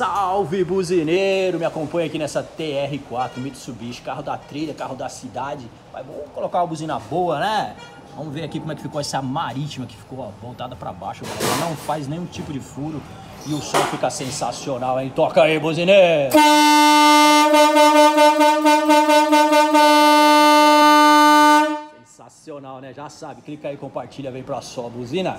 Salve buzineiro, me acompanha aqui nessa TR4 Mitsubishi, carro da trilha, carro da cidade. Mas vamos colocar uma buzina boa, né? Vamos ver aqui como é que ficou essa marítima que ficou ó, voltada para baixo, galera. Não faz nenhum tipo de furo e o som fica sensacional, hein? Toca aí, buzineiro! Sensacional, né? Já sabe, clica aí, compartilha, vem pra só buzina.